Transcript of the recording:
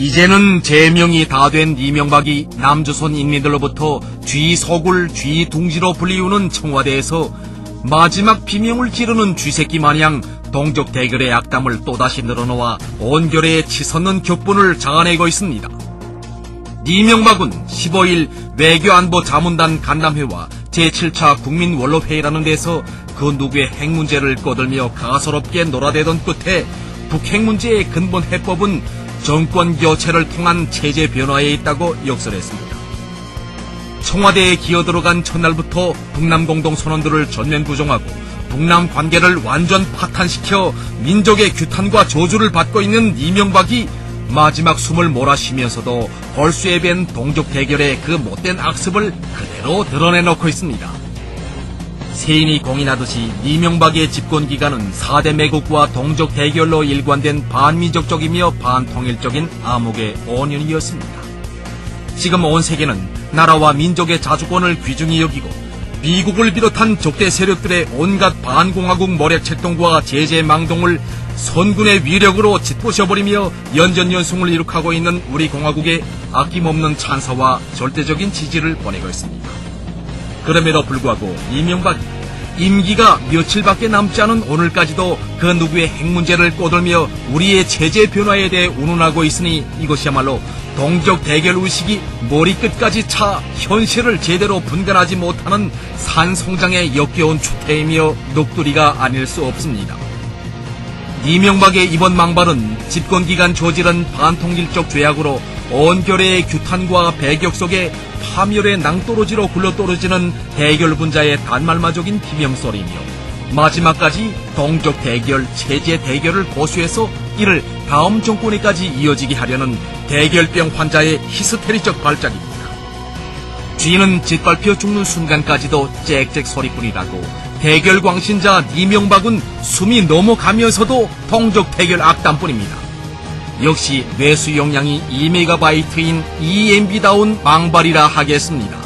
이제는 제명이 다 된 이명박이 남조선 인민들로부터 쥐서굴, 쥐둥지로 불리우는 청와대에서 마지막 비명을 지르는 쥐새끼 마냥 동족 대결의 악담을 또다시 늘어놓아 온결에 치솟는 격분을 자아내고 있습니다. 이명박은 15일 외교안보 자문단 간담회와 제7차 국민원로회의라는 데서 그 누구의 핵 문제를 꺼들며 가소롭게 놀아대던 끝에 북핵 문제의 근본 해법은 정권 교체를 통한 체제 변화에 있다고 역설했습니다. 청와대에 기어들어간 첫날부터 북남 공동 선언들을 전면 부정하고 북남 관계를 완전 파탄시켜 민족의 규탄과 저주를 받고 있는 이명박이 마지막 숨을 몰아쉬면서도 벌수에 밴 동족 대결의 그 못된 악습을 그대로 드러내놓고 있습니다. 세인이 공인하듯이 이명박의 집권 기간은 4대 매국과 동족 대결로 일관된 반민족적이며 반통일적인 암흑의 5년이었습니다. 지금 온 세계는 나라와 민족의 자주권을 귀중히 여기고 미국을 비롯한 적대 세력들의 온갖 반공화국 모략책동과 제재망동을 선군의 위력으로 짓부셔버리며 연전연승을 이룩하고 있는 우리 공화국에 아낌없는 찬사와 절대적인 지지를 보내고 있습니다. 그럼에도 불구하고 이명박이 임기가 며칠밖에 남지 않은 오늘까지도 그 누구의 핵 문제를 꼬들며 우리의 체제 변화에 대해 운운하고 있으니 이것이야말로 동족 대결 의식이 머리 끝까지 차 현실을 제대로 분간하지 못하는 산송장의 역겨운 추태이며 녹두리가 아닐 수 없습니다. 이명박의 이번 망발은 집권기간 저지른 반통일적 죄악으로 온 결의 규탄과 배격 속에 파멸의 낭떠러지로 굴러떨어지는 대결 분자의 단말마적인 비명소리며 마지막까지 동족 대결, 체제 대결을 고수해서 이를 다음 정권에까지 이어지게 하려는 대결병 환자의 히스테리적 발작입니다. 쥐는 짓밟혀 죽는 순간까지도 짹짹 소리뿐이라고 대결 광신자 이명박은 숨이 넘어가면서도 동족 대결 악담뿐입니다. 역시 뇌수 용량이 2메가바이트인 EMB다운 망발이라 하겠습니다.